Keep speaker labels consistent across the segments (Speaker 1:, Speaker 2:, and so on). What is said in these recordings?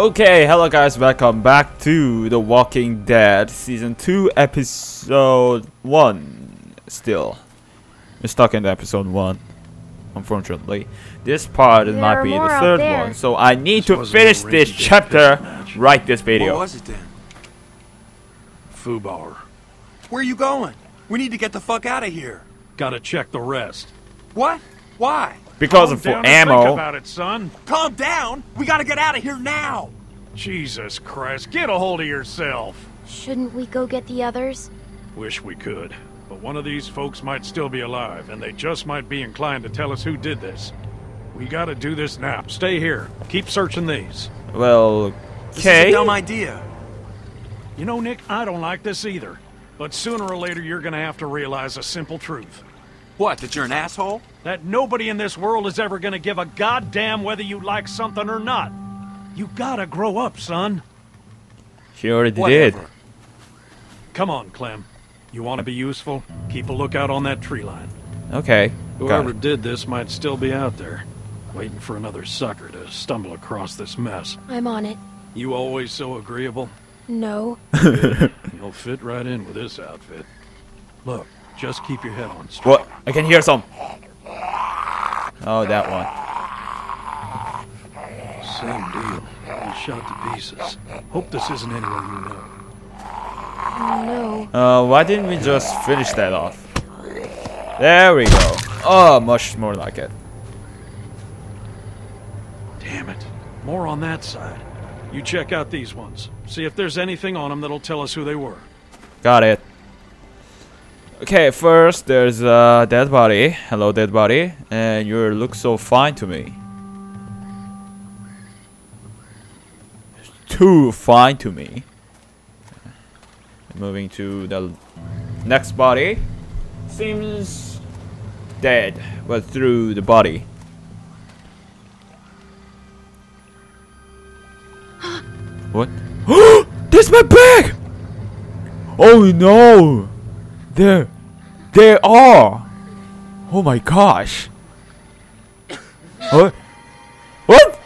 Speaker 1: Okay, hello guys, welcome back to The Walking Dead Season 2, Episode 1. Still, we're stuck in episode 1, unfortunately. This part
Speaker 2: There
Speaker 1: might be the third one, so I need
Speaker 3: This
Speaker 1: to finish this chapter, right this video.
Speaker 4: What was it then?
Speaker 3: Fubar.
Speaker 4: Where are you going? We need to get the fuck out of here.
Speaker 3: Gotta check the rest.
Speaker 4: What? Why?
Speaker 1: Because
Speaker 3: Calm
Speaker 1: of for
Speaker 3: down and Think
Speaker 1: ammo.
Speaker 3: about it, son.
Speaker 4: Calm down. We gotta get out of here now.
Speaker 3: Jesus Christ, get a hold of yourself.
Speaker 2: Shouldn't we go get the others?
Speaker 3: Wish we could, but one of these folks might still be alive, and they just might be inclined to tell us who did this. We gotta do this now. Stay here. Keep searching these.
Speaker 1: Well,
Speaker 4: This is a
Speaker 1: okay.
Speaker 4: dumb idea.
Speaker 3: You know, Nick, I don't like this either. But sooner or later, you're gonna have to realize a simple truth.
Speaker 4: What? That you're an asshole?
Speaker 3: that nobody in this world is ever gonna give a goddamn whether you like something or not. You gotta grow up, son.
Speaker 1: She already
Speaker 4: Whatever.
Speaker 1: did.
Speaker 3: Come on, Clem. You want to be useful? Keep a lookout on that tree line.
Speaker 1: Okay,
Speaker 3: Whoever did this might still be out there, waiting for another sucker to stumble across this mess.
Speaker 2: I'm on it.
Speaker 3: You always so agreeable.
Speaker 2: No.
Speaker 3: You'll fit right in with this outfit. Look, just keep your head on straight.
Speaker 1: What? I can hear some. Oh, that one.
Speaker 3: Same deal. You shot to pieces. Hope this isn't anyone you know.
Speaker 2: No.
Speaker 1: Uh, why didn't we just finish that off? There we go. Oh, much more like it.
Speaker 3: Damn it. More on that side. You check out these ones. See if there's anything on them that'll tell us who they were.
Speaker 1: Got it. Okay, first there's a dead body. Hello, dead body. And you look so fine to me. Too fine to me. Moving to the next body. Seems dead, but through the body. what? That's my bag! Oh no! There, there are. Oh my gosh! What? What?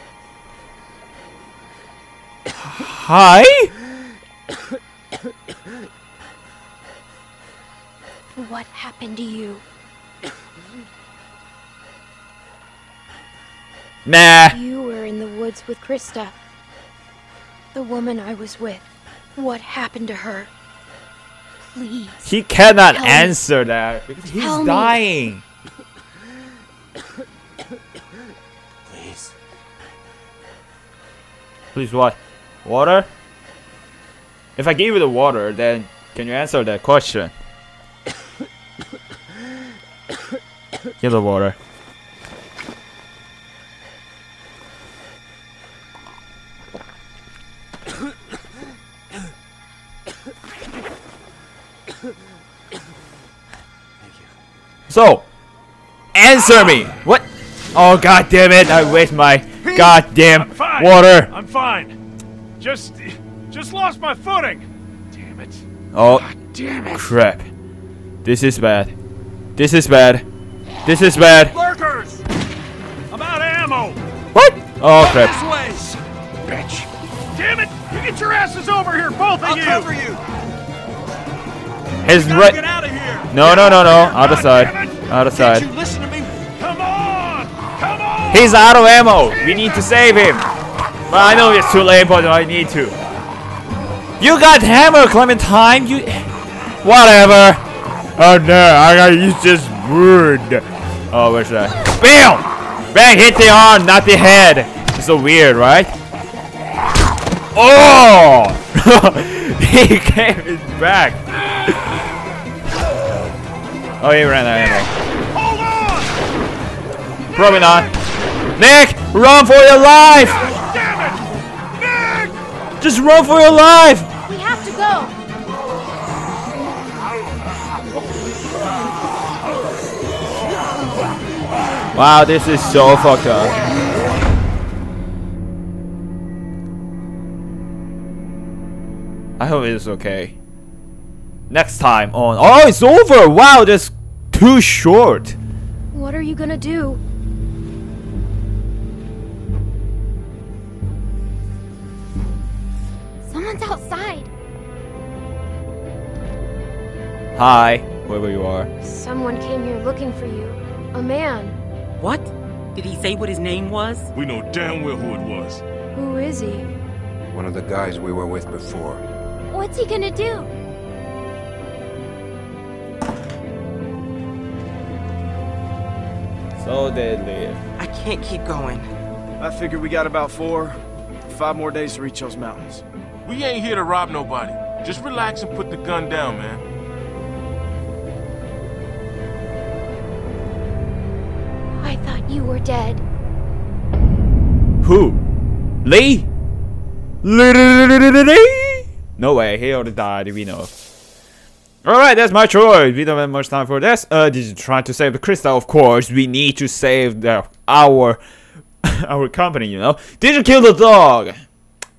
Speaker 1: Hi?
Speaker 2: What happened to you?
Speaker 1: Nah.
Speaker 2: You were in the woods with Christa. The woman I was with. What happened to her? Please.
Speaker 1: He cannot
Speaker 2: Tell me.
Speaker 1: answer that because he's
Speaker 2: Tell me.
Speaker 1: dying.
Speaker 4: Please.
Speaker 1: Please, what? Water? If I give you the water, then can you answer that question? Give the water. Answer me. What? Oh god damn it! I waste my goddamn
Speaker 3: I'm fine.
Speaker 1: water.
Speaker 3: I'm fine. Just, just lost my footing. Damn it.
Speaker 1: Oh God
Speaker 3: Damn it.
Speaker 1: crap! This is bad. This is bad. This is bad.
Speaker 4: Lurkers!
Speaker 3: I'm out of ammo.
Speaker 1: What? Oh crap!
Speaker 4: This way! Bitch!
Speaker 3: Damn it. You get your asses over here, both of
Speaker 4: I'll
Speaker 3: you.
Speaker 4: cover you!
Speaker 1: His right.
Speaker 4: get out of here!
Speaker 1: No, no, no, no. Out
Speaker 3: of
Speaker 1: side.
Speaker 3: Out of
Speaker 1: Other
Speaker 4: Can't
Speaker 1: side. He's out of ammo. We need to save him. But I know it's too late, but I need to. You got hammer, Clementine. You. Whatever. Oh no, I gotta use this word. Oh, where's that? Bam! Bang! Hit the arm, not the head. It's so weird, right? Oh! he came his back. Oh, he ran out of ammo.
Speaker 3: Hold on.
Speaker 1: Probably not. Nick, run for your life!
Speaker 3: Damn it. Nick.
Speaker 1: Just run for your life!
Speaker 2: We have to go.
Speaker 1: Wow, this is so fucked up. I hope it's okay. Next time on. Oh, it's over! Wow, that's too short.
Speaker 2: What are you gonna do? Someone's outside.
Speaker 1: Hi, wherever you are.
Speaker 2: Someone came here looking for you. A man.
Speaker 5: What? Did he say what his name was?
Speaker 6: We know damn well who it was.
Speaker 2: Who is he?
Speaker 7: One of the guys we were with before.
Speaker 2: What's he gonna do?
Speaker 1: So they live.
Speaker 5: I can't keep going.
Speaker 8: I figure we got about four, five more days to reach those mountains.
Speaker 6: We ain't here to rob nobody. Just relax and put the gun down, man.
Speaker 2: I thought you were dead.
Speaker 1: Who? Lee? Lee? No way, he already died, we know. Alright, that's my choice. We don't have much time for this. Uh, did you try to save the crystal? Of course, we need to save the our our company, you know. Did you kill the dog?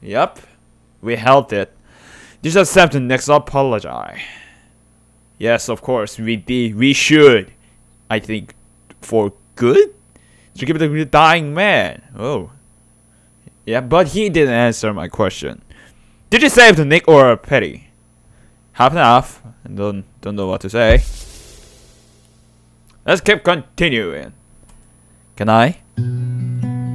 Speaker 1: Yep, we helped it. Did you accept the next apology? Yes, of course, we did. We should. I think for good? To give it to the dying man? Oh. Yeah, but he didn't answer my question. Did you save the Nick or Petty? Half and half. Don't don't know what to say. Let's keep continuing. Can I?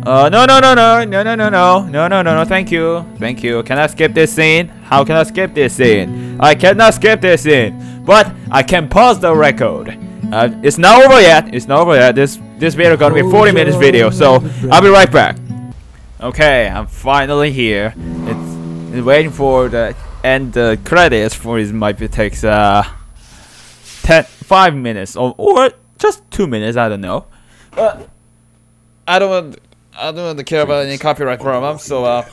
Speaker 1: Uh no no no no no no no no no no no no thank you thank you can I skip this scene how can I skip this scene I cannot skip this scene but I can pause the record uh, it's not over yet it's not over yet this this video gonna be 40 minutes video so I'll be right back okay I'm finally here it's, it's waiting for the end the credits for it might be takes uh 10 5 minutes or, or just 2 minutes I don't know but I don't want I don't want to care about any copyright problem, so uh,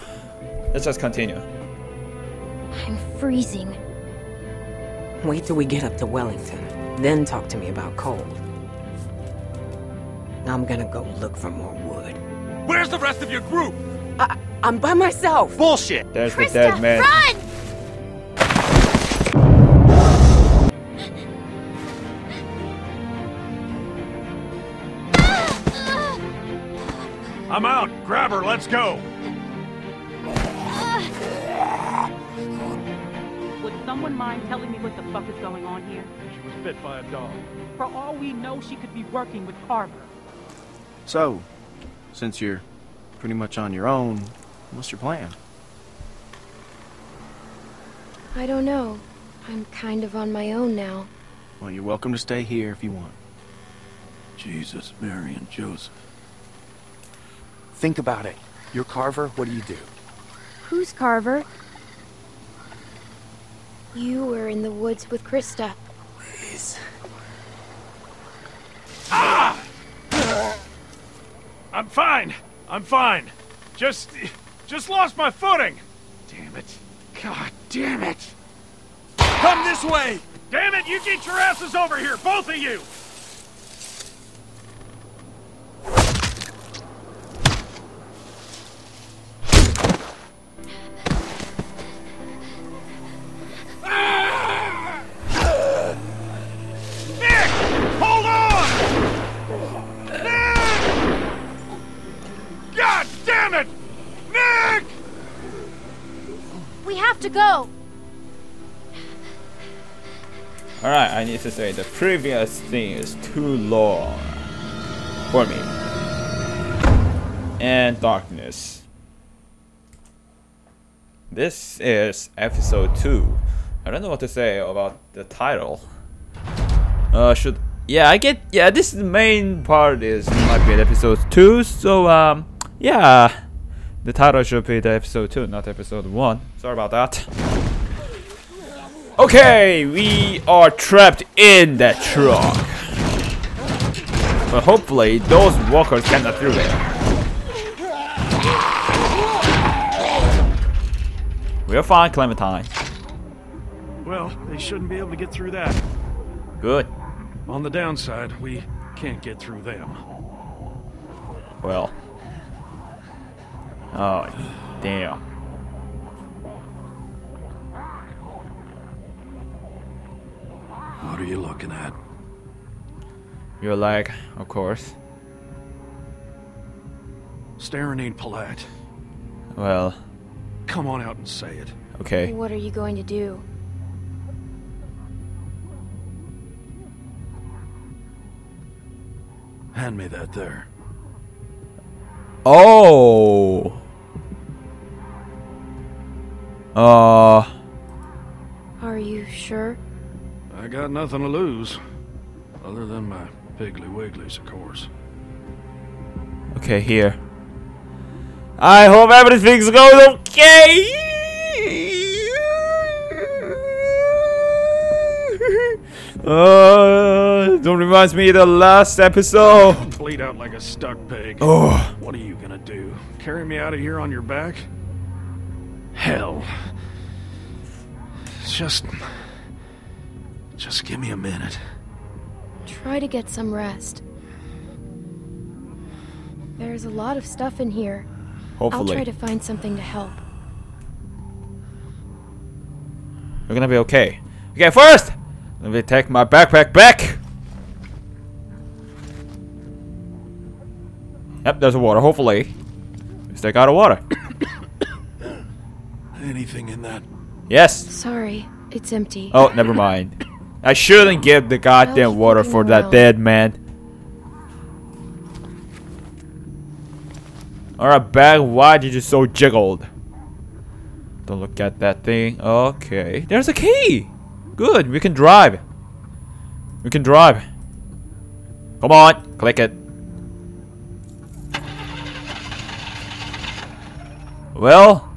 Speaker 1: let's just continue.
Speaker 2: I'm freezing.
Speaker 5: Wait till we get up to Wellington. Then talk to me about coal. Now I'm gonna go look for more wood.
Speaker 6: Where's the rest of your group?
Speaker 5: I, I'm by myself.
Speaker 8: Bullshit!
Speaker 1: There's the dead man.
Speaker 2: run!
Speaker 3: I'm out. Grab her. Let's go.
Speaker 9: Would someone mind telling me what the fuck is going on here?
Speaker 3: She was bit by a dog.
Speaker 9: For all we know, she could be working with Carver.
Speaker 8: So, since you're pretty much on your own, what's your plan?
Speaker 2: I don't know. I'm kind of on my own now.
Speaker 8: Well, you're welcome to stay here if you want.
Speaker 3: Jesus, Mary, and Joseph.
Speaker 8: Think about it. You're Carver, what do you do?
Speaker 2: Who's Carver? You were in the woods with Christa.
Speaker 8: Please. Ah!
Speaker 3: I'm fine. I'm fine. Just, just lost my footing. Damn it. God damn it.
Speaker 4: Come this way!
Speaker 3: Damn it, you get your asses over here, both of you!
Speaker 1: Need to say the previous thing is too long for me. And darkness. This is episode 2. I don't know what to say about the title. Uh, should yeah, I get yeah. This is the main part is might be episode two. So um, yeah, the title should be the episode two, not episode one. Sorry about that. Okay, we are trapped in that truck. But hopefully those walkers cannot through there. We're fine, Clementine.
Speaker 3: Well, they shouldn't be able to get through that.
Speaker 1: Good.
Speaker 3: On the downside, we can't get through them.
Speaker 1: Well. Oh, damn.
Speaker 3: What are you looking at?
Speaker 1: Your leg, of course.
Speaker 3: Staring ain't polite.
Speaker 1: Well,
Speaker 3: Come on out and say it.
Speaker 1: Okay.
Speaker 2: What are you going to do?
Speaker 3: Hand me that there.
Speaker 1: Oh. Uh.
Speaker 2: Are you sure?
Speaker 3: I got nothing to lose. Other than my Piggly Wigglies, of course.
Speaker 1: Okay, here. I hope everything's going okay. Uh, don't reminds me of the last episode.
Speaker 3: Bleed out like a stuck pig.
Speaker 1: Oh.
Speaker 3: What are you gonna do? Carry me out of here on your back? Hell. It's just. Just give me a minute.
Speaker 2: Try to get some rest. There's a lot of stuff in here.
Speaker 1: Hopefully.
Speaker 2: I'll try to find something to help.
Speaker 1: We're gonna be okay. Okay, first, let me take my backpack back. Yep, there's a water. Hopefully, stay out of water.
Speaker 3: Anything in that?
Speaker 1: Yes.
Speaker 2: Sorry, it's empty.
Speaker 1: Oh, never mind. I shouldn't give the goddamn water for that dead man. Alright, bag, why did you so jiggled? Don't look at that thing. Okay. There's a key! Good, we can drive. We can drive. Come on, click it. Well,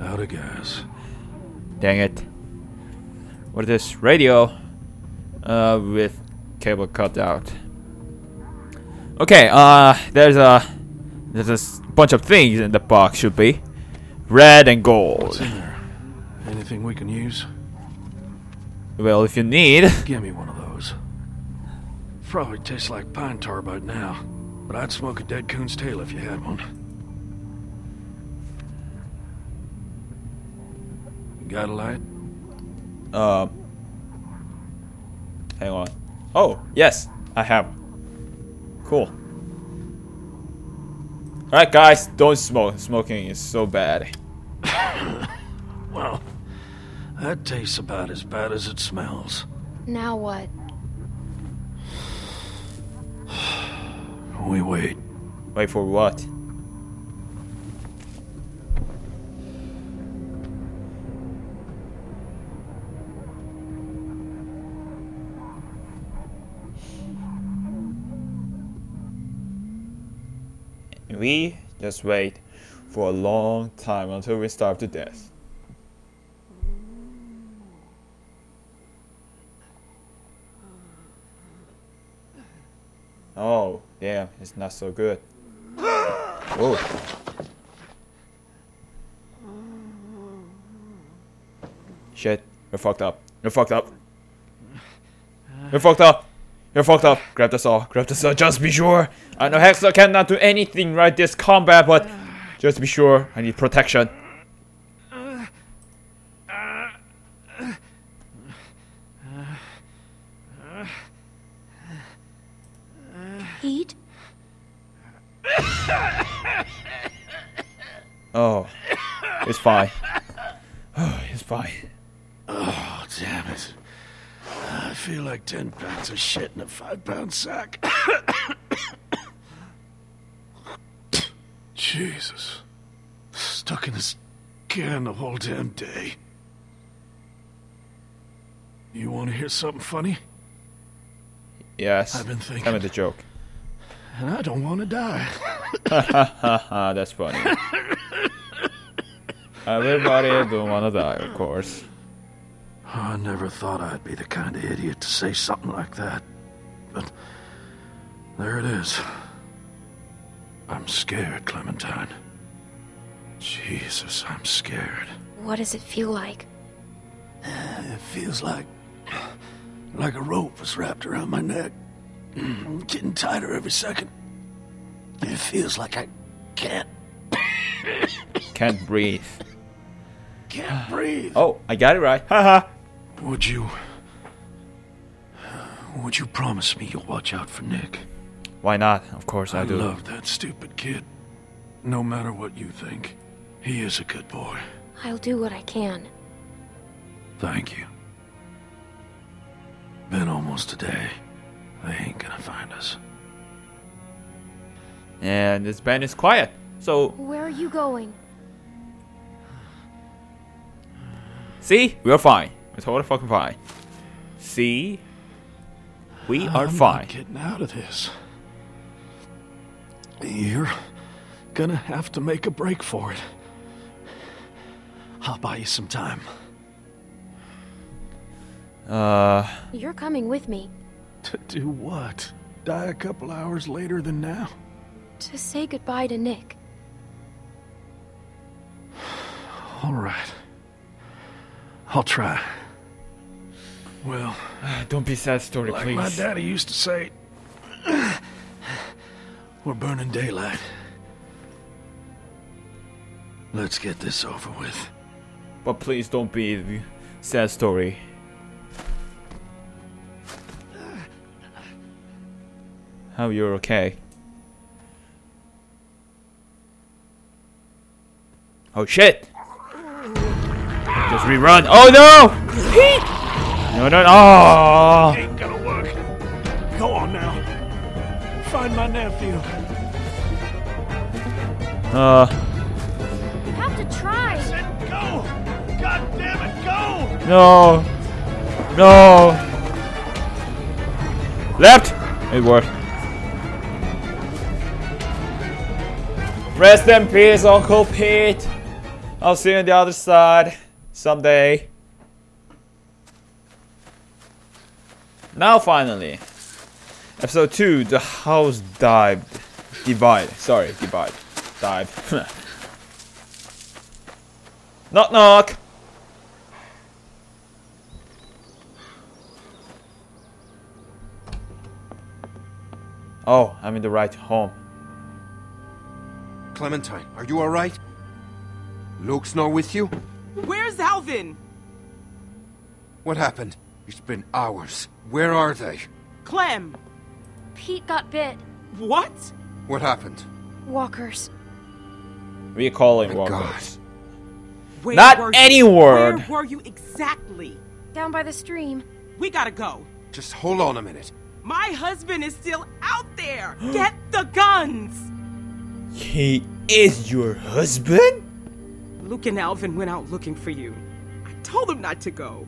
Speaker 3: Out of gas.
Speaker 1: Dang it. What is this? Radio. Uh, with cable cut out. Okay, uh, there's a... There's a bunch of things in the box, should be. Red and gold.
Speaker 3: What's in there? Anything we can use?
Speaker 1: Well, if you need...
Speaker 3: Give me one of those. Probably tastes like pine tar by now, but I'd smoke a dead coon's tail if you had one. Got a light?
Speaker 1: Uh, hang on. Oh, yes, I have. Cool. Alright, guys, don't smoke. Smoking is so bad.
Speaker 3: Well, that tastes about as bad as it smells.
Speaker 2: Now what?
Speaker 3: We wait.
Speaker 1: Wait for what? We just wait for a long time until we starve to death. Oh, damn, it's not so good. Oh. Shit, we're fucked up. We're fucked up. We're fucked up. You're fucked up. Grab the saw. Grab the saw. Just be sure. I know Hexer cannot do anything right this combat, but just be sure. I need protection.
Speaker 2: Heat?
Speaker 1: Oh, it's fine. Oh, it's fine.
Speaker 3: Oh, damn it. I feel like 10 pounds of shit in a 5 pound sack. Jesus. Stuck in this can the whole damn day. You want to hear something funny?
Speaker 1: Yes.
Speaker 3: I've been thinking.
Speaker 1: Tell me the joke.
Speaker 3: And I don't want to die.
Speaker 1: That's funny. Everybody don't wanna die, of course.
Speaker 3: Oh, I never thought I'd be the kind of idiot to say something like that. But there it is. I'm scared, Clementine. Jesus, I'm scared.
Speaker 2: What does it feel like?
Speaker 3: It feels like like a rope was wrapped around my neck. I'm Getting tighter every second. It feels like I can't
Speaker 1: Can't breathe.
Speaker 3: can't breathe.
Speaker 1: Oh, I got it right. Haha.
Speaker 3: Would you Would you promise me you'll watch out for Nick?
Speaker 1: Why not? Of course I,
Speaker 3: I
Speaker 1: do.
Speaker 3: I love that stupid kid. No matter what you think, he is a good boy.
Speaker 2: I'll do what I can.
Speaker 3: Thank you. Been almost a day. They ain't gonna find us.
Speaker 1: And this band is quiet. So,
Speaker 2: Where are you going?
Speaker 1: see? We're fine. We're totally fucking fine. See? We are
Speaker 3: I'm
Speaker 1: fine.
Speaker 3: Not getting out of this. You're gonna have to make a break for it. I'll buy you some time.
Speaker 1: Uh,
Speaker 2: You're coming with me
Speaker 3: To do what? Die a couple hours later than now?
Speaker 2: to say goodbye to Nick.
Speaker 3: All right. I'll try. Well, uh,
Speaker 1: don't be sad story,
Speaker 3: like
Speaker 1: please.
Speaker 3: my daddy used to say, we're burning daylight. Let's get this over with.
Speaker 1: But please don't be sad story. How you're okay? Oh shit! Just rerun. Oh no! No, no, no! Oh!
Speaker 3: Ain't gonna work. Go on now. Find my nephew.
Speaker 1: Uh,
Speaker 2: You have to try.
Speaker 3: Go! God damn it, go!
Speaker 1: no! No! Left! It worked. Rest in peace, Uncle Pete. I'll see you on the other side someday. Now finally, episode two, the house died, divide. Sorry, divide, died. knock knock. Oh, I'm in the right home.
Speaker 7: Clementine, are you alright? Luke's not with you?
Speaker 9: Where's Alvin?
Speaker 7: What happened? It's been hours. Where are they?
Speaker 9: Clem.
Speaker 2: Pete got bit.
Speaker 9: What?
Speaker 7: What happened?
Speaker 2: Walkers.
Speaker 1: we're recalling
Speaker 7: Thank
Speaker 1: walkers.
Speaker 9: Where
Speaker 1: Not
Speaker 9: were
Speaker 1: any
Speaker 9: you?
Speaker 1: word.
Speaker 9: Where were you exactly?
Speaker 2: Down by the stream.
Speaker 9: We gotta go.
Speaker 7: Just hold on a minute.
Speaker 9: My husband is still out there. Get the guns.
Speaker 1: He is your husband?
Speaker 9: Luke and Alvin went out looking for you. I told them not to go.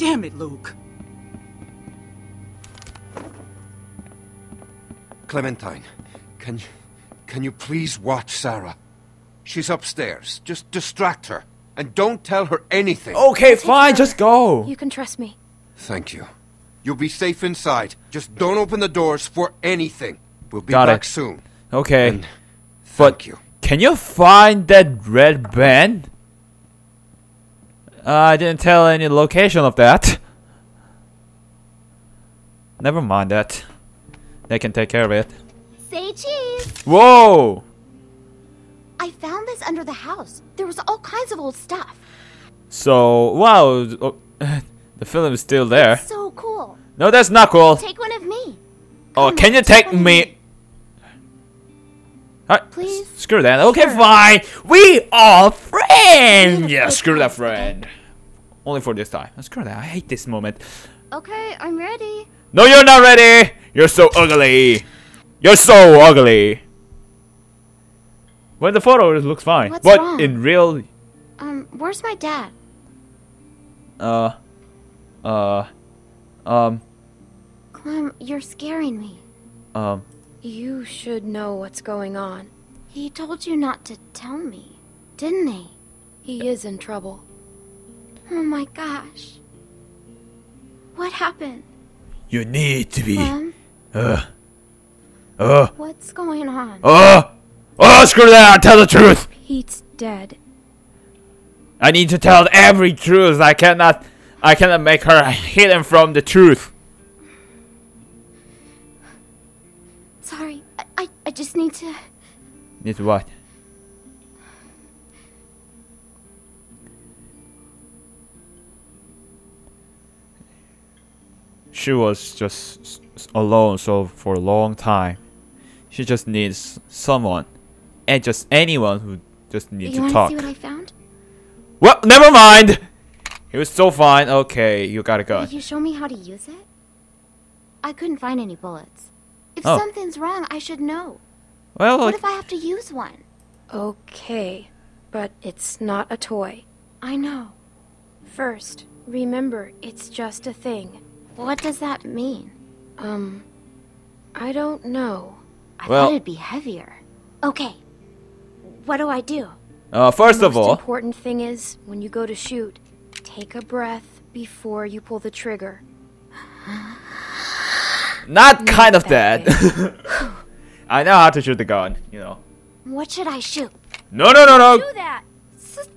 Speaker 9: Damn it, Luke.
Speaker 7: Clementine, can you, can you please watch Sarah? She's upstairs. Just distract her. And don't tell her anything.
Speaker 1: Okay, fine, just go.
Speaker 2: You can trust me.
Speaker 7: Thank you. You'll be safe inside. Just don't open the doors for anything. We'll be
Speaker 1: Got
Speaker 7: back
Speaker 1: it.
Speaker 7: soon.
Speaker 1: Okay.
Speaker 7: And
Speaker 1: But
Speaker 7: thank you.
Speaker 1: can you find that red band? Uh, I didn't tell any location of that. Never mind that. They can take care of it.
Speaker 10: Say cheese!
Speaker 1: Whoa!
Speaker 10: I found this under the house. There was all kinds of old stuff.
Speaker 1: So, wow, oh, the film is still there.
Speaker 10: So cool.
Speaker 1: No, that's not cool.
Speaker 10: Take one of me.
Speaker 1: Oh,
Speaker 10: Come
Speaker 1: can you
Speaker 10: take
Speaker 1: take me? Alright,
Speaker 10: Please?
Speaker 1: Screw that. Okay,
Speaker 10: Sure.
Speaker 1: fine. We are friends. Yeah, screw that friend. Only for this time. Screw that. I hate this moment.
Speaker 10: Okay, I'm ready.
Speaker 1: No, you're not ready. You're so ugly. You're so ugly. Well, the photo it looks fine,
Speaker 10: What's
Speaker 1: but
Speaker 10: wrong?
Speaker 1: in real,
Speaker 10: Um, where's my dad?
Speaker 1: uh, uh, um,
Speaker 10: Clem, you're scaring me.
Speaker 1: um,
Speaker 2: You should know what's going on.
Speaker 10: He told you not to tell me, didn't he?
Speaker 2: He is in trouble.
Speaker 10: Oh my gosh. What happened?
Speaker 1: you need to be,
Speaker 10: Clem,
Speaker 1: uh, uh,
Speaker 10: what's going on?
Speaker 1: uh, oh, screw that. Tell the truth.
Speaker 2: Pete's dead.
Speaker 1: I need to tell every truth. I cannot, I cannot make her hidden from the truth.
Speaker 10: I, I, just need to.
Speaker 1: Need to what? She was just alone so for a long time. She just needs someone, and just anyone who just needs
Speaker 10: you
Speaker 1: to
Speaker 10: want to
Speaker 1: talk.
Speaker 10: see what I found?
Speaker 1: Well, never mind. He was so fine. Okay, you got a gun.
Speaker 10: you show me how to use it? I couldn't find any bullets. If
Speaker 1: Oh.
Speaker 10: something's wrong, I should know.
Speaker 1: Well,
Speaker 10: What if I have to use one?
Speaker 2: Okay, but it's not a toy.
Speaker 10: I know.
Speaker 2: First, remember, it's just a thing.
Speaker 10: What does that mean?
Speaker 2: Um, I don't know.
Speaker 10: I
Speaker 1: Well-
Speaker 10: thought it'd be heavier. Okay. What do I do?
Speaker 1: uh, first of
Speaker 2: most
Speaker 1: all,
Speaker 2: important thing is when you go to shoot, take a breath before you pull the trigger.
Speaker 1: not kind of that. I know how to shoot the gun. You know.
Speaker 10: What should I shoot?
Speaker 1: No, no, no, no.
Speaker 10: Do that. S-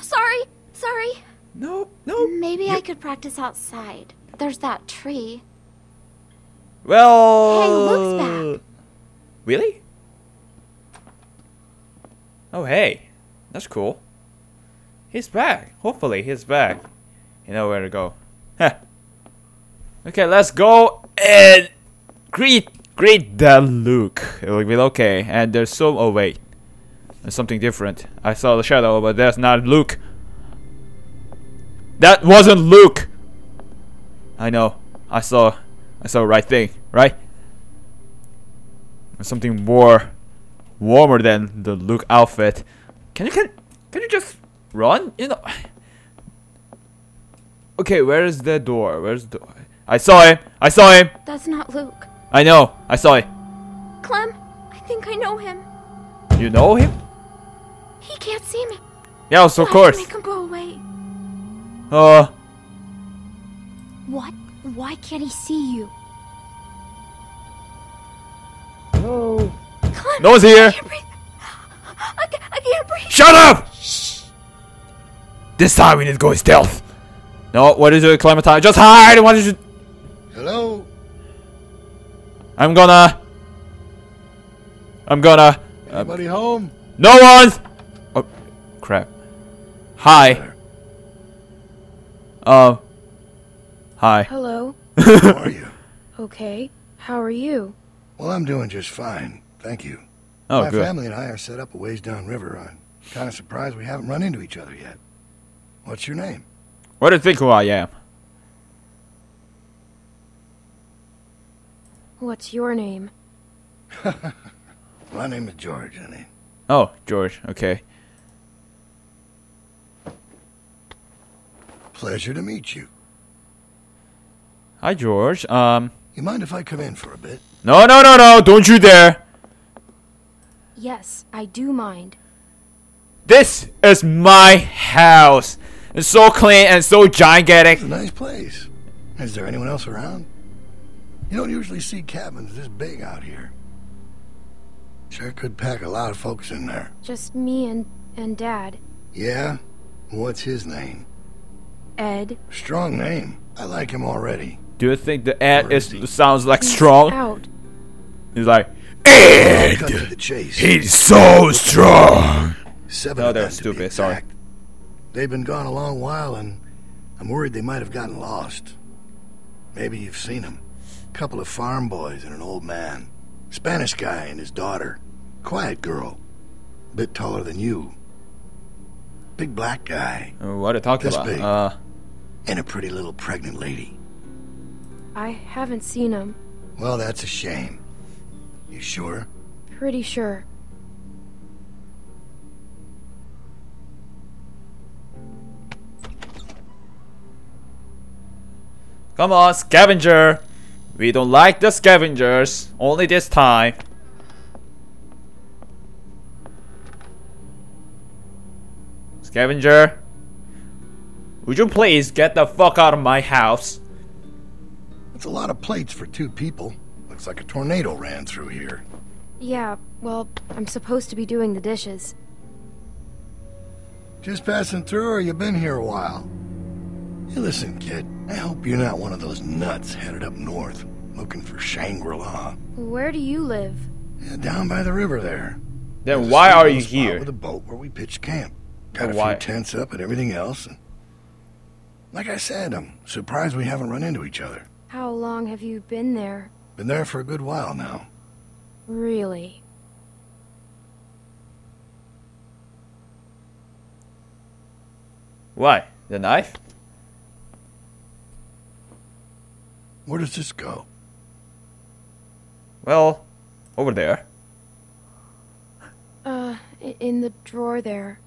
Speaker 10: sorry. Sorry.
Speaker 1: No, no.
Speaker 10: Maybe I could practice outside. There's that tree.
Speaker 1: Well.
Speaker 10: Hey, Luke's back.
Speaker 1: Really? Oh, hey. That's cool. He's back. Hopefully, he's back. You know where to go. Heh. Okay, let's go and greet greet the Luke. It will be okay. And there's so. Oh wait, there's something different. I saw the shadow, but that's not Luke. That wasn't Luke. I know. I saw. I saw the right thing. Right. Something more warmer than the Luke outfit. Can you can can you just run? You know. Okay, where is the door? Where's the door? I saw him. I saw him.
Speaker 10: That's not Luke.
Speaker 1: I know. I saw him.
Speaker 10: Clem, I think I know him.
Speaker 1: You know him?
Speaker 10: He can't see me.
Speaker 1: Yes, of
Speaker 10: I have to
Speaker 1: course.
Speaker 10: Make him go away.
Speaker 1: Uh,
Speaker 10: What? Why can't he see you?
Speaker 1: no.
Speaker 10: Clem,
Speaker 1: No one's here.
Speaker 10: I can't breathe. I, ca- I can't breathe.
Speaker 1: Shut up! Shh. This time we need to go stealth. No, what is it, Clementine? Just hide! What is it?
Speaker 11: Hello?
Speaker 1: I'm gonna. I'm gonna.
Speaker 11: Anybody home?
Speaker 1: No one's. Oh, crap. Hi. Um. Hi.
Speaker 2: Hello?
Speaker 11: How are you?
Speaker 2: Okay. How are you?
Speaker 11: Well, I'm doing just fine. Thank you.
Speaker 1: Oh,
Speaker 11: My
Speaker 1: good.
Speaker 11: family and I are set up a ways downriver. I'm kind of surprised we haven't run into each other yet. What's your name?
Speaker 1: What do you think who I am?
Speaker 2: What's your name?
Speaker 11: My name is George, honey.
Speaker 1: Oh, George. Okay.
Speaker 11: Pleasure to meet you.
Speaker 1: Hi, George. Um.
Speaker 11: You mind if I come in for a bit?
Speaker 1: No, no, no, no! Don't you dare!
Speaker 2: Yes, I do mind.
Speaker 1: This is my house. It's so clean and so gigantic.
Speaker 11: It's a nice place. Is there anyone else around? You don't usually see cabins this big out here. Sure could pack a lot of folks in there.
Speaker 2: Just me and and Dad.
Speaker 11: Yeah? What's his name?
Speaker 2: Ed.
Speaker 11: Strong name. I like him already.
Speaker 1: Do you think the ad
Speaker 11: Where
Speaker 1: is
Speaker 11: is he?
Speaker 1: sounds like
Speaker 2: He's
Speaker 1: strong?
Speaker 2: Out.
Speaker 1: He's like,
Speaker 11: Cut to the chase.
Speaker 1: he's so strong.
Speaker 11: Seven
Speaker 1: No,
Speaker 11: of
Speaker 1: they're
Speaker 11: them to be
Speaker 1: stupid, sorry.
Speaker 11: They've been gone a long while, and I'm worried they might have gotten lost. Maybe you've seen them. Couple of farm boys and an old man. Spanish guy and his daughter. Quiet girl. Bit taller than you. Big black guy.
Speaker 1: Uh, What are you talking
Speaker 11: This
Speaker 1: about?
Speaker 11: big.
Speaker 1: Uh,
Speaker 11: And a pretty little pregnant lady.
Speaker 2: I haven't seen him.
Speaker 11: Well, that's a shame. You sure?
Speaker 2: Pretty sure.
Speaker 1: come on, scavenger. We don't like the scavengers. Only this time. Scavenger. Would you please get the fuck out of my house?
Speaker 11: That's a lot of plates for two people. Looks like a tornado ran through here.
Speaker 2: Yeah, well, I'm supposed to be doing the dishes.
Speaker 11: Just passing through, or you been here a while? Hey, listen, kid. I hope you're not one of those nuts headed up north, looking for Shangri-La.
Speaker 2: Where do you live?
Speaker 11: Yeah, down by the river there.
Speaker 1: Then
Speaker 11: There's
Speaker 1: why are you here?
Speaker 11: With a boat where we pitched camp. Got a
Speaker 1: Why-
Speaker 11: few tents up and everything else. And like I said, I'm surprised we haven't run into each other.
Speaker 2: How long have you been there?
Speaker 11: Been there for a good while now.
Speaker 2: Really?
Speaker 1: Why? The knife?
Speaker 11: Where does this go?
Speaker 1: Well, over there.
Speaker 2: Uh, in the drawer there.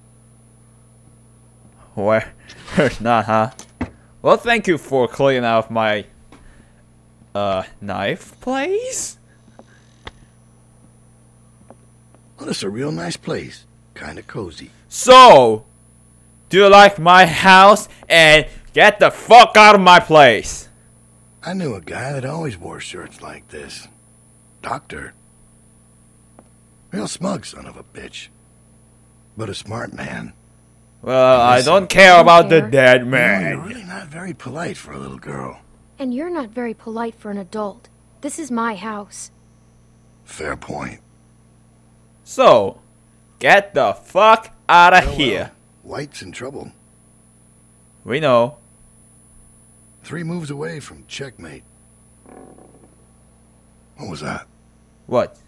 Speaker 1: Where? There's not, huh? Well, thank you for cleaning out my uh knife place.
Speaker 11: Well, this is a real nice place. Kinda cozy.
Speaker 1: So, do you like my house? And get the fuck out of my place.
Speaker 11: I knew a guy that always wore shirts like this. Doctor. Real smug son of a bitch. But a smart man.
Speaker 1: Well, I don't care about the dead
Speaker 11: You know,
Speaker 1: man.
Speaker 11: you're really not very polite for a little girl.
Speaker 2: And you're not very polite for an adult. This is my house.
Speaker 11: Fair point.
Speaker 1: So, get the fuck out of
Speaker 11: Well, well,
Speaker 1: here.
Speaker 11: White's in trouble.
Speaker 1: We know.
Speaker 11: Three moves away from checkmate. What was that?
Speaker 1: What?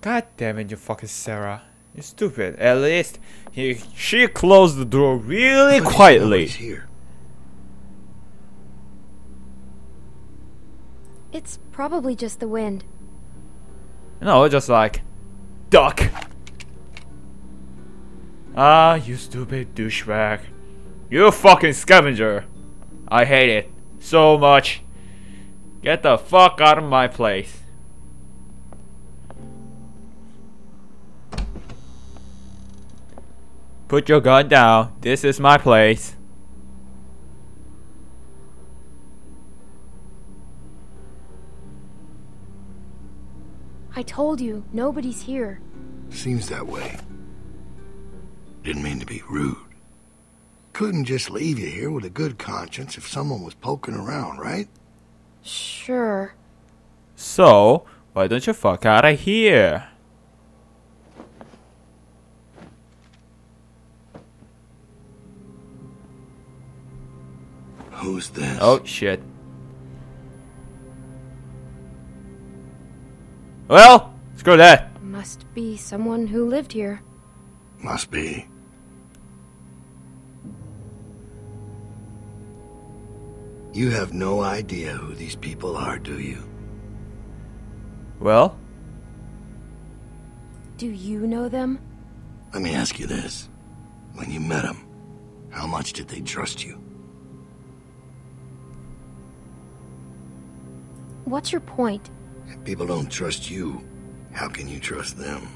Speaker 1: God damn it, you fucking Sarah. You're stupid. At least he, she closed the door really
Speaker 11: At least
Speaker 1: quietly.
Speaker 11: nobody's here.
Speaker 2: It's probably just the wind.
Speaker 1: No, just like duck. Ah, you stupid douchebag. You fucking scavenger. I hate it so much. Get the fuck out of my place. Put your gun down. This is my place.
Speaker 2: I told you, nobody's here.
Speaker 11: Seems that way. Didn't mean to be rude. Couldn't just leave you here with a good conscience if someone was poking around, right?
Speaker 2: Sure.
Speaker 1: So, why don't you fuck out of here?
Speaker 11: Who's this?
Speaker 1: Oh shit. Well, screw that.
Speaker 2: Must be someone who lived here.
Speaker 11: Must be. You have no idea who these people are, do you?
Speaker 1: Well,
Speaker 2: Do you know them?
Speaker 11: Let me ask you this. When you met them, how much did they trust you?
Speaker 2: What's your point?
Speaker 11: If people don't trust you, how can you trust them?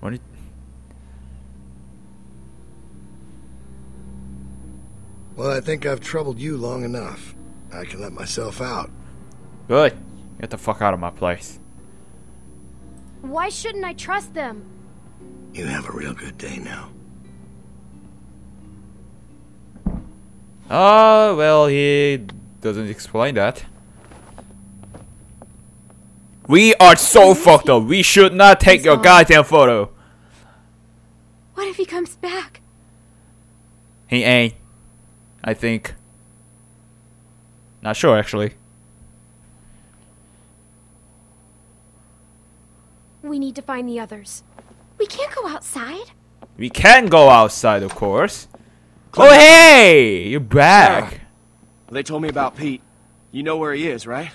Speaker 1: what did,
Speaker 11: Well, I think I've troubled you long enough. I can let myself out.
Speaker 1: good. Get the fuck out of my place.
Speaker 2: Why shouldn't I trust them?
Speaker 11: You have a real good day now.
Speaker 1: Oh, well, he doesn't explain that. We are so fucked up. We should not take your goddamn photo.
Speaker 2: What if he comes back?
Speaker 1: He ain't. I think. Not sure, actually.
Speaker 2: We need to find the others.
Speaker 10: We can't go outside.
Speaker 1: We can go outside, of course. Oh, hey! You're back.
Speaker 8: Ah, they told me about Pete. You know where he is, right?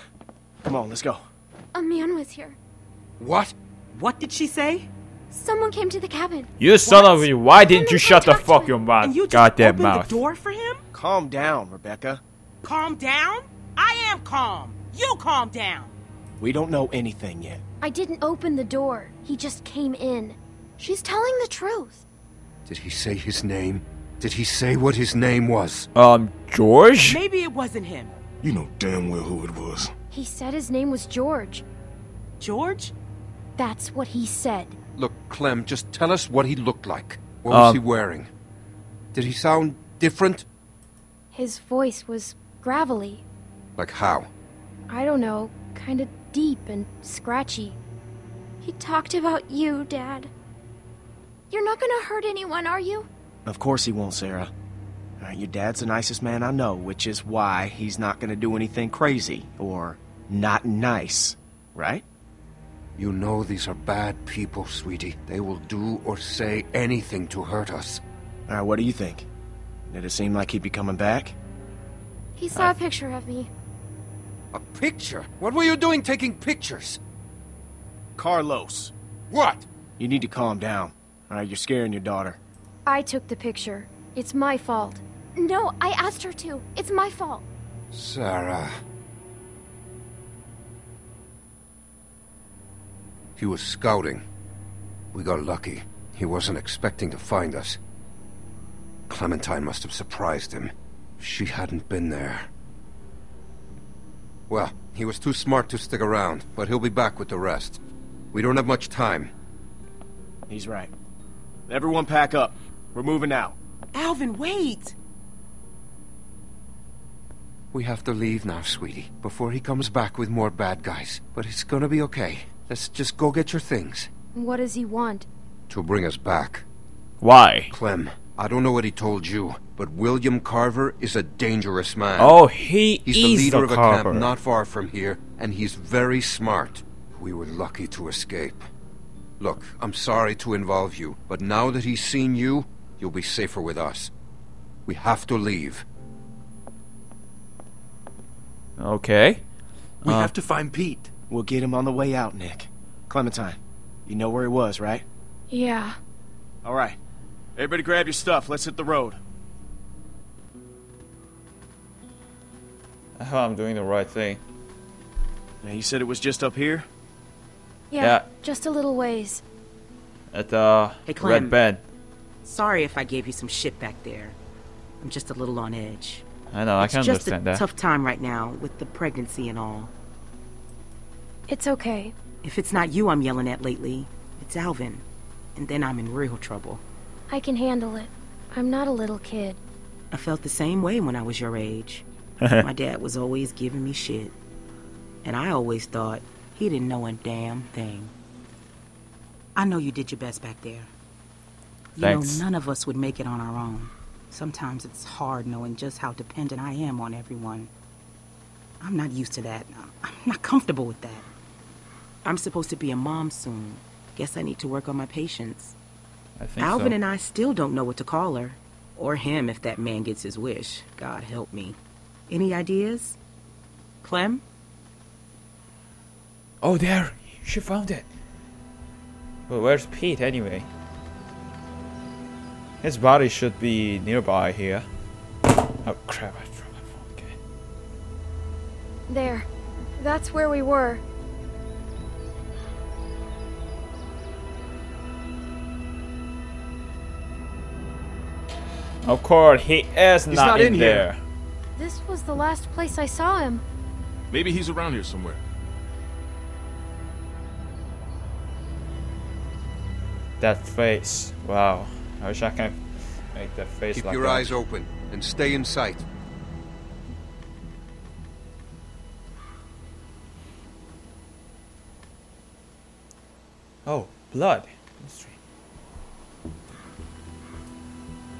Speaker 8: Come on, let's go.
Speaker 10: A man was here.
Speaker 7: What?
Speaker 9: What did she say?
Speaker 10: Someone came to the cabin.
Speaker 1: You son of a. Why didn't
Speaker 10: Come
Speaker 1: you shut the fuck your mouth?
Speaker 9: And you just
Speaker 1: Goddamn
Speaker 9: opened
Speaker 1: mouth.
Speaker 9: the door for him?
Speaker 8: Calm down, Rebecca.
Speaker 9: Calm down? I am calm. You calm down.
Speaker 8: We don't know anything yet.
Speaker 2: I didn't open the door. He just came in.
Speaker 10: She's telling the truth.
Speaker 7: Did he say his name? Did he say what his name was?
Speaker 1: Um, George?
Speaker 9: Maybe it wasn't him.
Speaker 11: You know damn well who it was.
Speaker 2: He said his name was George.
Speaker 9: George?
Speaker 2: That's what he said.
Speaker 7: Look, Clem, just tell us what he looked like. What was
Speaker 1: Um,
Speaker 7: he wearing? Did he sound different?
Speaker 2: His voice was gravelly.
Speaker 7: Like how?
Speaker 2: I don't know, kind of deep and scratchy.
Speaker 10: He talked about you, Dad. You're not gonna hurt anyone, are you?
Speaker 8: Of course he won't, Sarah. Uh, your dad's the nicest man I know, which is why he's not gonna do anything crazy or not nice, right?
Speaker 7: You know these are bad people, sweetie. They will do or say anything to hurt us.
Speaker 8: Alright, what do you think? Did it seem like he'd be coming back?
Speaker 10: He saw a picture of me.
Speaker 7: A picture? What were you doing taking pictures?
Speaker 8: Carlos.
Speaker 7: What?
Speaker 8: You need to calm down. Alright, you're scaring your daughter.
Speaker 2: I took the picture. It's my fault.
Speaker 10: No, I asked her to. It's my fault.
Speaker 7: Sarah. He was scouting. We got lucky. He wasn't expecting to find us. Clementine must have surprised him. If she hadn't been there. Well, he was too smart to stick around, but he'll be back with the rest. We don't have much time.
Speaker 8: He's right. Everyone pack up. We're moving out.
Speaker 9: Alvin, wait!
Speaker 7: We have to leave now, sweetie, before he comes back with more bad guys. But it's gonna be okay. Let's just go get your things.
Speaker 2: What does he want?
Speaker 7: To bring us back.
Speaker 1: Why?
Speaker 7: Clem, I don't know what he told you, but William Carver is a dangerous man.
Speaker 1: Oh, he
Speaker 7: He's
Speaker 1: is
Speaker 7: the leader of a
Speaker 1: Carver.
Speaker 7: camp not far from here, and he's very smart. We were lucky to escape. Look, I'm sorry to involve you, but now that he's seen you, you'll be safer with us. We have to leave.
Speaker 1: Okay.
Speaker 4: We
Speaker 1: Uh.
Speaker 4: have to find Pete.
Speaker 8: We'll get him on the way out, Nick. Clementine, you know where he was, right?
Speaker 2: Yeah.
Speaker 8: Alright. Everybody grab your stuff. Let's hit the road.
Speaker 1: I hope I'm doing the right thing.
Speaker 8: Now, you said it was just up here?
Speaker 2: Yeah.
Speaker 1: Yeah.
Speaker 2: Just a little ways.
Speaker 1: At the
Speaker 9: Hey, Clem.
Speaker 1: red bed.
Speaker 9: Sorry if I gave you some shit back there. I'm just a little on edge.
Speaker 1: I know, I can understand that.
Speaker 9: it's
Speaker 1: can
Speaker 9: just a tough time right now with the pregnancy and all.
Speaker 2: It's okay.
Speaker 9: If it's not you I'm yelling at lately, it's Alvin. And then I'm in real trouble.
Speaker 2: I can handle it. I'm not a little kid.
Speaker 9: I felt the same way when I was your age. My dad was always giving me shit. And I always thought he didn't know a damn thing. I know you did your best back there. You
Speaker 1: Thanks.
Speaker 9: know, none of us would make it on our own. Sometimes it's hard knowing just how dependent I am on everyone. I'm not used to that. I'm not comfortable with that. I'm supposed to be a mom soon. Guess I need to work on my patience.
Speaker 1: I think
Speaker 9: Alvin
Speaker 1: so.
Speaker 9: and I still don't know what to call her. Or him if that man gets his wish. God help me. Any ideas? Clem?
Speaker 1: Oh, there! She found it! Well, where's Pete anyway? His body should be nearby here. Oh crap, I dropped my phone. Okay.
Speaker 2: There. That's where we were.
Speaker 1: Of course, he is
Speaker 4: He's
Speaker 1: not,
Speaker 4: not
Speaker 1: in,
Speaker 4: in here.
Speaker 1: there.
Speaker 2: This was the last place I saw him.
Speaker 6: Maybe he's around here somewhere.
Speaker 1: That face. Wow. I wish I can make that face
Speaker 7: Keep
Speaker 1: like
Speaker 7: your
Speaker 1: that.
Speaker 7: eyes open and stay in sight.
Speaker 1: Oh, blood. Mystery.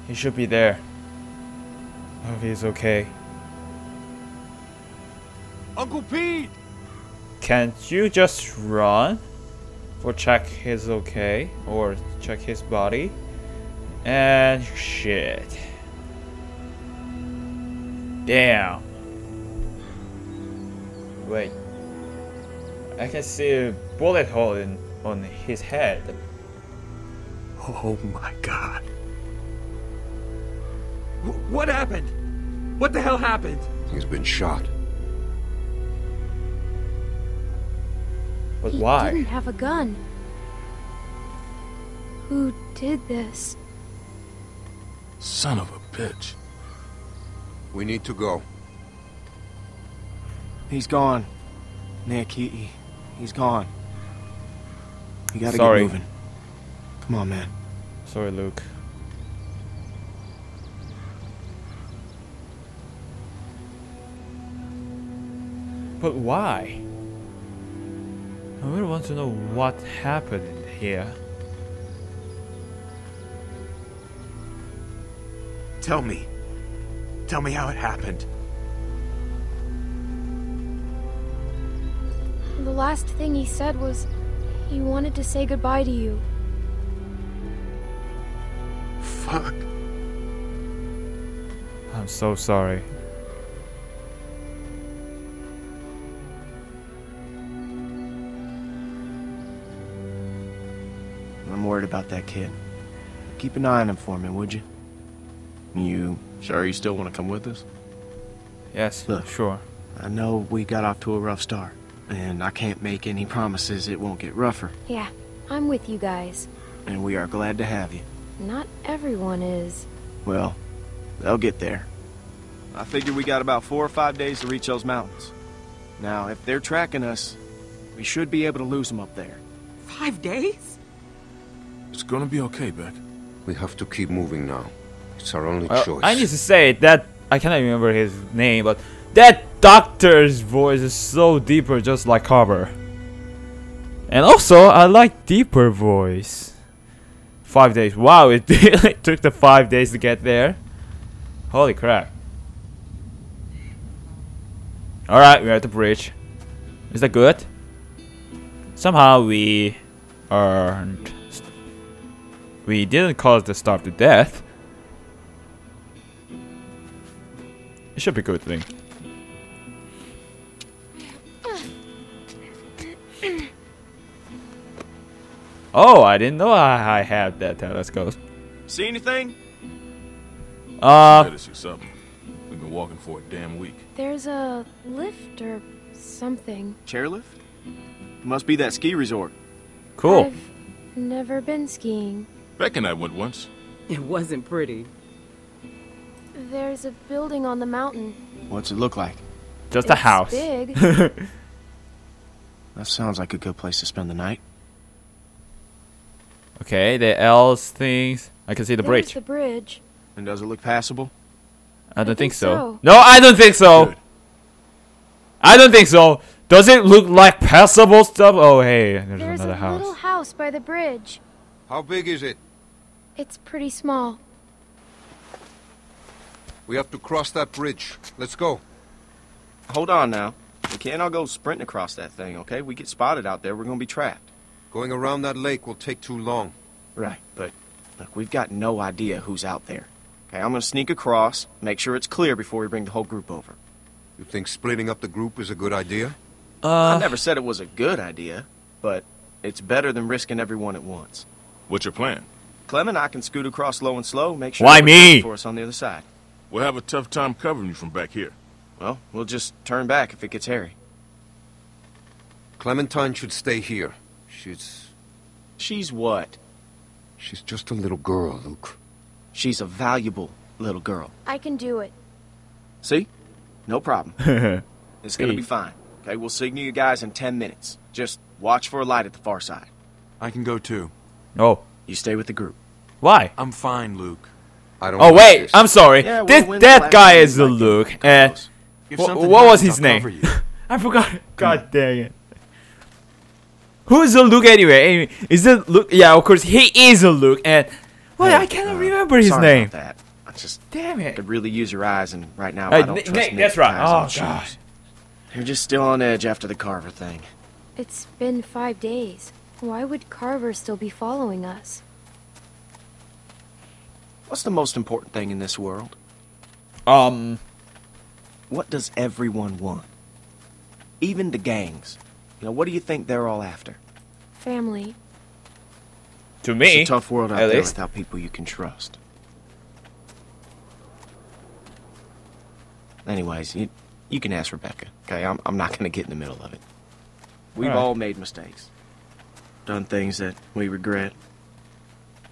Speaker 1: He should be there. I hope he's okay.
Speaker 4: Uncle Pete!
Speaker 1: Can't you just run? Or check he's okay? Or check his body? And shit. Damn. Wait. I can see a bullet hole in, on his head.
Speaker 4: Oh my god. Wh- What happened? What the hell happened?
Speaker 7: He's been shot.
Speaker 1: But
Speaker 2: he
Speaker 1: why?
Speaker 2: didn't have a gun. Who did this?
Speaker 6: Son of a bitch.
Speaker 7: We need to go.
Speaker 8: He's gone. Nick, he, he he's gone. You gotta
Speaker 1: Sorry.
Speaker 8: get moving. Come on, man.
Speaker 1: Sorry, Luke. But why? I really want to know what happened here.
Speaker 4: Tell me. Tell me how it happened.
Speaker 2: The last thing he said was He wanted to say goodbye to you.
Speaker 3: Fuck.
Speaker 1: I'm so sorry.
Speaker 8: About that kid. Keep an eye on him for me, would you? You sure you still want to come with us?
Speaker 1: Yes,
Speaker 8: Look.
Speaker 1: sure.
Speaker 8: I know we got off to a rough start, and I can't make any promises it won't get rougher,
Speaker 2: Yeah, I'm with you guys.
Speaker 8: and we are glad to have you.
Speaker 2: Not everyone is.
Speaker 8: Well, they'll get there. I figure we got about four or five days to reach those mountains. Now, if they're tracking us, we should be able to lose them up there.
Speaker 9: Five days?
Speaker 6: It's gonna be okay, Beck.
Speaker 7: We have to keep moving now. It's our only
Speaker 1: Well,
Speaker 7: choice.
Speaker 1: I need to say that I cannot remember his name, but that doctor's voice is so deeper, just like Carver. And also, I like deeper voice. Five days. Wow, it, it took the five days to get there. Holy crap. Alright, we're at the bridge. Is that good? Somehow we aren't. We didn't cause the starve to death. It should be a good thing. Oh, I didn't know I, I had that telescope.
Speaker 8: See anything?
Speaker 1: Uh,
Speaker 6: Better see something. We've been walking for a damn week.
Speaker 2: There's a lift or something.
Speaker 8: Chairlift? Must be that ski resort.
Speaker 1: cool.
Speaker 2: I've never been skiing.
Speaker 6: Beck and I went once.
Speaker 9: It wasn't pretty.
Speaker 2: There's a building on the mountain.
Speaker 8: What's it look like?
Speaker 1: Just a house.
Speaker 2: big.
Speaker 8: That sounds like a good place to spend the night.
Speaker 1: okay, the else things. I can see the
Speaker 2: There's
Speaker 1: bridge.
Speaker 2: the bridge.
Speaker 8: And does it look passable?
Speaker 1: I don't think,
Speaker 2: think
Speaker 1: so.
Speaker 2: so.
Speaker 1: No, I don't think so.
Speaker 6: Good.
Speaker 1: I don't think so. Does it look like passable stuff? Oh, hey, there's,
Speaker 2: There's
Speaker 1: another
Speaker 2: a little house by the bridge.
Speaker 7: How big is it?
Speaker 2: It's pretty small.
Speaker 7: We have to cross that bridge. Let's go.
Speaker 8: Hold on now. We can't all go sprinting across that thing, okay? We get spotted out there, we're gonna be trapped.
Speaker 7: Going around that lake will take too long.
Speaker 8: Right, but look, we've got no idea who's out there. Okay, I'm gonna sneak across, make sure it's clear before we bring the whole group over.
Speaker 7: You think splitting up the group is a good idea?
Speaker 8: I
Speaker 1: Uh,
Speaker 8: never said it was a good idea, but it's better than risking everyone at once.
Speaker 6: What's your plan?
Speaker 8: Clem and I can scoot across low and slow, make sure
Speaker 1: Why me?
Speaker 8: waiting for us on the other side.
Speaker 6: We'll have a tough time covering you from back here.
Speaker 8: Well, we'll just turn back if it gets hairy.
Speaker 7: Clementine should stay here. She's.
Speaker 8: She's what?
Speaker 7: She's just a little girl, Luke.
Speaker 8: She's a valuable little girl.
Speaker 2: I can do it.
Speaker 8: See? No problem. It's gonna
Speaker 1: See.
Speaker 8: be fine. Okay, we'll signal you guys in ten minutes. Just watch for a light at the far side.
Speaker 4: I can go too.
Speaker 1: oh,
Speaker 8: You stay with the group.
Speaker 1: why?
Speaker 4: I'm fine, Luke.
Speaker 7: I don't
Speaker 1: Oh wait,
Speaker 7: this.
Speaker 1: I'm sorry.
Speaker 8: Yeah,
Speaker 1: this
Speaker 8: when's the
Speaker 1: that guy is the Luke,
Speaker 8: it?
Speaker 1: and wh- what was his name? I forgot. Mm. God dang it. Who is the Luke anyway? Anyway, Is it Luke? Yeah, of course he is a Luke, and well, I cannot
Speaker 8: Uh,
Speaker 1: remember his
Speaker 8: sorry
Speaker 1: name.
Speaker 8: About that. I just
Speaker 1: Damn it.
Speaker 8: could really use your eyes, and right now
Speaker 1: Hey,
Speaker 8: I don't
Speaker 1: Nick-
Speaker 8: trust
Speaker 1: Nick,
Speaker 8: Nick
Speaker 1: that's right.
Speaker 8: eyes
Speaker 1: Oh,
Speaker 8: on shoes.
Speaker 1: God.
Speaker 8: You're just still on edge after the Carver thing.
Speaker 2: It's been five days. Why would Carver still be following us?
Speaker 8: What's the most important thing in this world?
Speaker 1: Um,
Speaker 8: What does everyone want? Even the gangs. You know, what do you think they're all after?
Speaker 2: Family.
Speaker 1: to me,
Speaker 8: it's a tough world out there
Speaker 1: least.
Speaker 8: without people you can trust. Anyways, you, you can ask Rebecca, okay? I'm, I'm not going to get in the middle of it. We've
Speaker 1: Alright.
Speaker 8: all made mistakes, done things that we regret.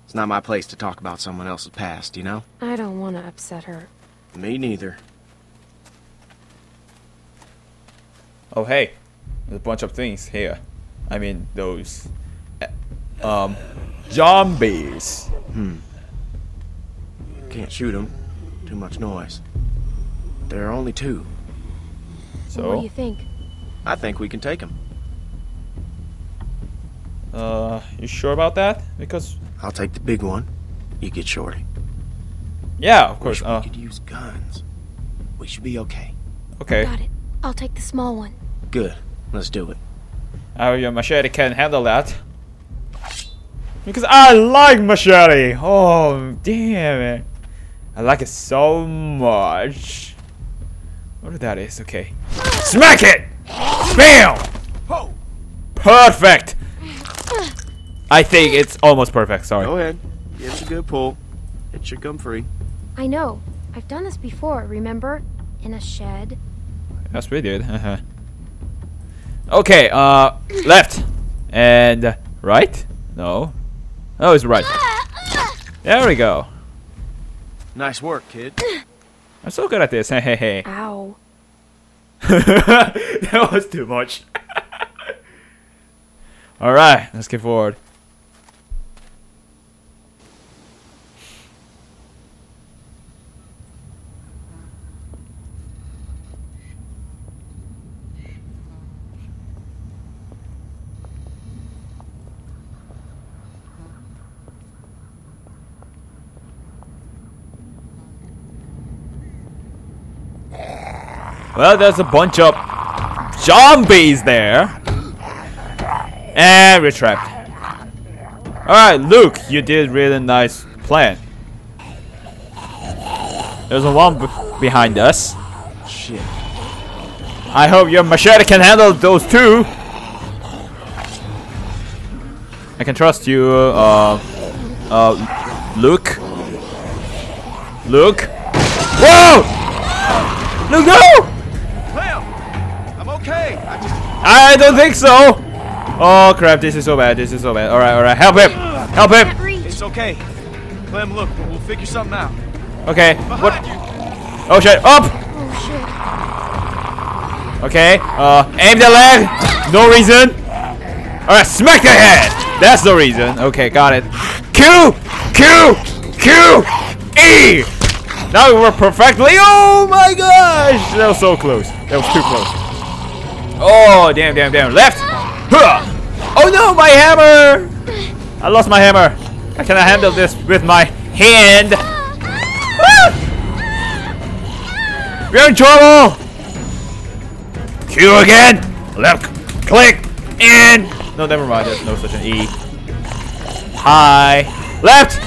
Speaker 8: It's not my place to talk about someone else's past, you know?
Speaker 2: I don't want to upset her.
Speaker 8: Me neither.
Speaker 1: Oh hey, there's a bunch of things here. I mean those, uh, um, zombies. Hmm.
Speaker 8: Can't shoot them. Too much noise. There are only two. So?
Speaker 2: What do you think?
Speaker 8: I think we can take them.
Speaker 1: Uh, you sure about that? Because
Speaker 8: I'll take the big one. You get Shorty.
Speaker 1: yeah, of course.
Speaker 8: Wish
Speaker 1: Uh,
Speaker 8: we could use guns. We should be okay.
Speaker 1: okay.
Speaker 2: Got it. I'll take the small one.
Speaker 8: Good. Let's do it.
Speaker 1: Uh, your machete can handle that. Because I like machete. Oh, damn it. I like it so much. What that is, okay. Smack it! Bam! Perfect! I think it's almost perfect, sorry.
Speaker 8: Go ahead. Give it a good pull. It should come free.
Speaker 2: I know. I've done this before, remember? In a shed.
Speaker 1: Yes, we did. Uh-huh. okay, uh, left. And right? No. Oh, it's right. There we go.
Speaker 8: Nice work, kid.
Speaker 1: I'm so good at this. Hey, hey, hey.
Speaker 2: Ow.
Speaker 1: that was too much. Alright, let's get forward. Well, there's a bunch of zombies there. And we're trapped. Alright, Luke, you did really nice plan. There's a one behind us.
Speaker 8: Shit.
Speaker 1: I hope your machete can handle those two. I can trust you, uh, uh, Luke. Luke. Whoa! Luke, no!
Speaker 8: I
Speaker 1: don't think so. Oh crap! This is so bad. This is so bad. All right, all right. Help him! Help him!
Speaker 8: It's okay. Clem, look, we'll figure something out.
Speaker 1: Okay.
Speaker 8: Behind
Speaker 1: What?
Speaker 8: you.
Speaker 1: Oh shit! Up!
Speaker 2: Oh shit.
Speaker 1: Okay. Uh, aim the leg. No reason. All right, smack the head. That's the reason. Okay, got it. Q, Q, Q, E. Now we work perfectly. Oh my gosh! That was so close. That was too close. Oh damn, damn, damn. Left. Oh no, my hammer! I lost my hammer. I cannot handle this with my hand. We're in trouble! Q again! Left click and no never mind, there's no such an E. Hi. Left!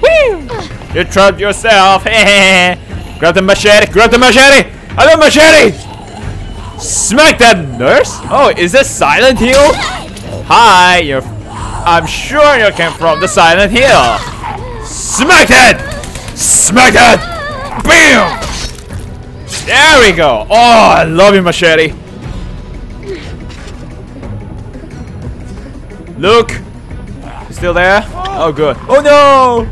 Speaker 1: Woo! You trapped yourself. grab the machete, grab the machete! I got machete! Smack that nurse! Oh, is this Silent Hill? Hi, you're I'm sure you came from the Silent Hill. Smack that! Smack that! Bam! There we go. Oh, I love you, machete. Look. Still there? Oh, good. Oh, no!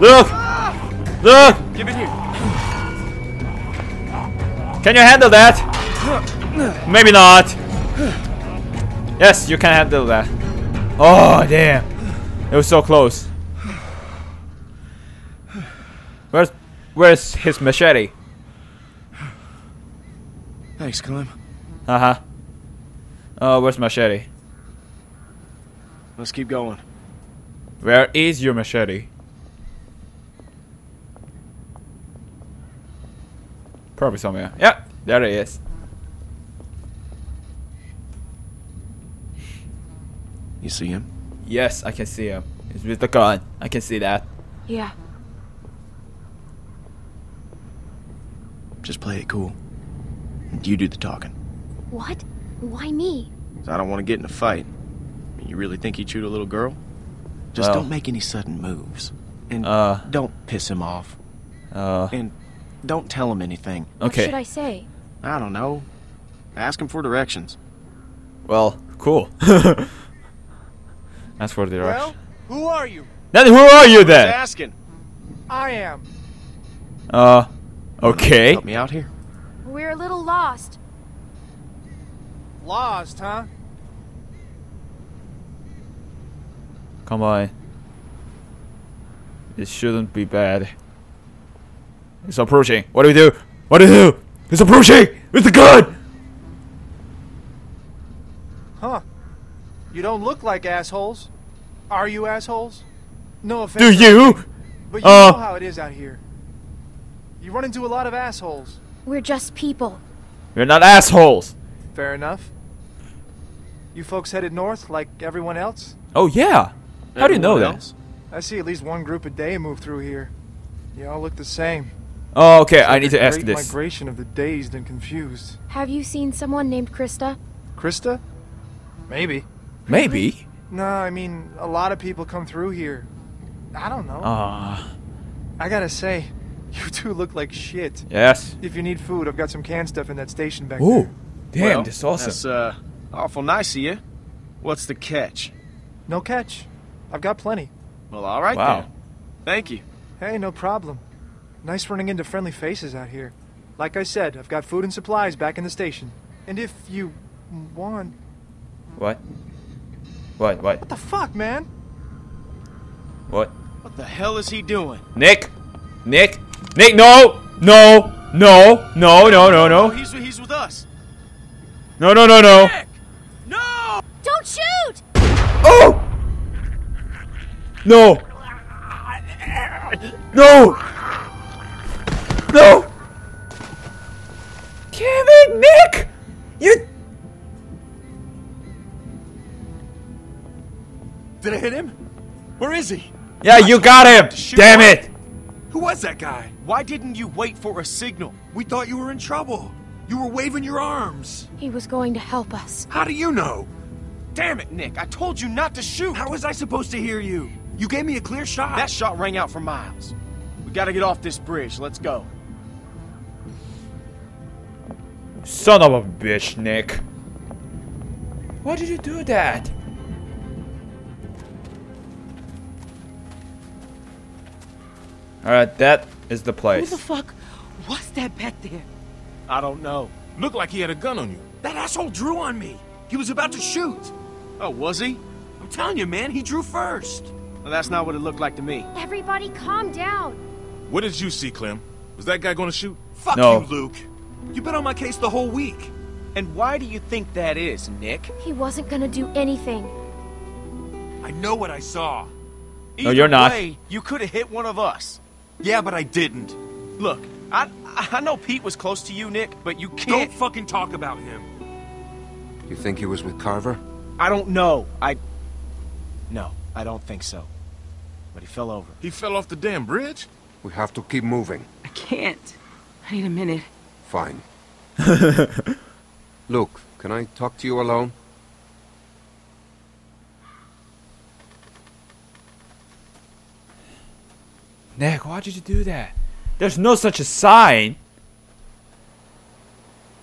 Speaker 1: Look! Look!
Speaker 8: Give it here.
Speaker 1: Can you handle that? Maybe not. Yes, you can handle that. Oh, damn. It was so close. Where's, where's his machete?
Speaker 8: Thanks, Clem.
Speaker 1: Uh-huh. Oh, where's machete?
Speaker 8: Let's keep going.
Speaker 1: Where is your machete? Probably somewhere. Yeah, there it is.
Speaker 8: You see him?
Speaker 1: Yes, I can see him. He's with the gun. I can see that.
Speaker 2: Yeah.
Speaker 8: Just play it cool. You do the talking.
Speaker 2: What? Why me?
Speaker 8: I don't want to get in a fight. You really think he chewed a little girl? Just
Speaker 1: Well-
Speaker 8: don't make any sudden moves. And
Speaker 1: Uh.
Speaker 8: don't piss him off.
Speaker 1: Uh,
Speaker 8: And don't tell him anything. Okay.
Speaker 2: What should. I say?
Speaker 8: I don't know. Ask him for directions.
Speaker 1: Well, cool. That's for the direction.
Speaker 12: Well, who are you?
Speaker 1: Then who are you then?
Speaker 8: Just
Speaker 1: then?
Speaker 8: asking.
Speaker 12: I am.
Speaker 1: Uh, okay.
Speaker 8: Help me out here.
Speaker 2: We're a little lost.
Speaker 12: Lost, huh?
Speaker 1: Come on. It shouldn't be bad. It's approaching. What do we do? What do we do? It's approaching! With the gun!
Speaker 12: Huh. You don't look like assholes. Are you assholes? No offense.
Speaker 1: Do you?
Speaker 12: But you
Speaker 1: Uh.
Speaker 12: know how it is out here. You run into a lot of assholes.
Speaker 2: We're just people.
Speaker 1: We're not assholes.
Speaker 12: Fair enough. You folks headed north like everyone else?
Speaker 1: Oh, yeah. How do you know
Speaker 12: Everyone
Speaker 1: that?
Speaker 12: else? I see at least one group a day move through here. You all look the same.
Speaker 1: Oh, okay.
Speaker 12: It's
Speaker 1: I
Speaker 12: like
Speaker 1: need to ask
Speaker 12: great
Speaker 1: this.
Speaker 12: migration of the dazed and confused.
Speaker 2: Have you seen someone named Christa?
Speaker 12: Christa? Maybe.
Speaker 1: Maybe.
Speaker 12: No, I mean, a lot of people come through here. I don't know.
Speaker 1: Ah.
Speaker 12: I gotta say, you two look like shit.
Speaker 1: Yes.
Speaker 12: If you need food, I've got some canned stuff in that station back
Speaker 1: Ooh.
Speaker 12: there.
Speaker 1: Damn,
Speaker 8: Well,
Speaker 1: this awesome.
Speaker 8: That's uh, awful nice of you. What's the catch?
Speaker 12: No catch. I've got plenty.
Speaker 8: Well, all right
Speaker 1: Wow.
Speaker 8: then. Thank you.
Speaker 12: Hey, no problem. Nice running into friendly faces out here. Like I said, I've got food and supplies back in the station. And if you want.
Speaker 1: What? What? What?
Speaker 12: What the fuck, man?
Speaker 1: What?
Speaker 8: What the hell is he doing?
Speaker 1: Nick? Nick? Nick, no! No! No! No, no, no,
Speaker 8: Oh,
Speaker 1: no.
Speaker 8: he's, he's with us.
Speaker 1: No, no, no, no. Nick!
Speaker 8: No!
Speaker 10: Don't shoot!
Speaker 1: Oh! No! No! No! Damn it, Nick! You.
Speaker 4: Did I hit him? Where is he?
Speaker 1: Yeah, you got him! Damn
Speaker 8: him.
Speaker 1: it!
Speaker 4: Who was that guy?
Speaker 8: Why didn't you wait for a signal?
Speaker 4: We thought you were in trouble. You were waving your arms.
Speaker 2: He was going to help us.
Speaker 4: How do you know?
Speaker 8: Damn it, Nick. I told you not to shoot.
Speaker 4: How was I supposed to hear you? You gave me a clear shot.
Speaker 8: That shot rang out for miles. We gotta get off this bridge. Let's go.
Speaker 1: Son of a bitch, Nick. Why did you do that? Alright, that is the place.
Speaker 9: Who the fuck was that back there?
Speaker 8: I don't know.
Speaker 6: Looked like he had a gun on you.
Speaker 4: That asshole drew on me. He was about to shoot.
Speaker 8: Oh, was he?
Speaker 4: I'm telling you, man, he drew first.
Speaker 8: Well, that's not what it looked like to me.
Speaker 10: Everybody calm down.
Speaker 6: What did you see, Clem? Was that guy gonna shoot?
Speaker 4: Fuck
Speaker 1: No.
Speaker 4: you, Luke. You've been on my case the whole week.
Speaker 8: And why do you think that is, Nick?
Speaker 2: He wasn't gonna do anything.
Speaker 4: I know what I saw.
Speaker 1: No, you're not.
Speaker 8: Way, you could have hit one of us.
Speaker 4: Yeah, but I didn't.
Speaker 8: Look, I I know Pete was close to you, Nick, but you can't...
Speaker 4: Don't fucking talk about him.
Speaker 7: You think he was with Carver?
Speaker 8: I don't know. I. No, I don't think so. But he fell over.
Speaker 6: He fell off the damn bridge?
Speaker 7: We have to keep moving.
Speaker 9: I can't. I need a minute.
Speaker 7: Fine. Luke, can I talk to you alone?
Speaker 1: Nick, why did you do that? There's no such a sign.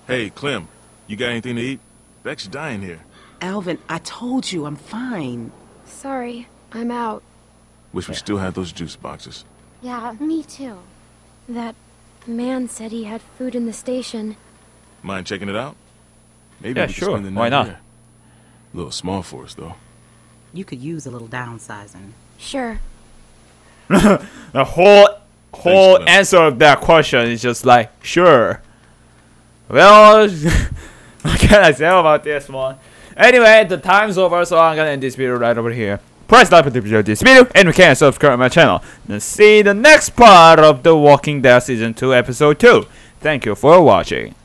Speaker 6: Hey, Clem, you got anything to eat? Beck's dying here.
Speaker 9: Alvin, I told you I'm fine.
Speaker 2: Sorry, I'm out.
Speaker 6: Wish we still had those juice boxes.
Speaker 10: Yeah, me too.
Speaker 2: That man said he had food in the station.
Speaker 6: Mind checking it out? Maybe
Speaker 1: Yeah,
Speaker 6: we
Speaker 1: sure.
Speaker 6: spend the night
Speaker 1: Why not?
Speaker 6: here. A little small for us, though.
Speaker 9: You could use a little downsizing.
Speaker 2: Sure.
Speaker 1: The whole whole
Speaker 6: Clem.
Speaker 1: answer of that question is just like, sure. Well, what can I say about this one? Anyway, the time's over, so I'm gonna end this video right over here. Press like button to enjoy this video, and you can subscribe to my channel. And see the next part of The Walking Dead Season 2 Episode 2. Thank you for watching.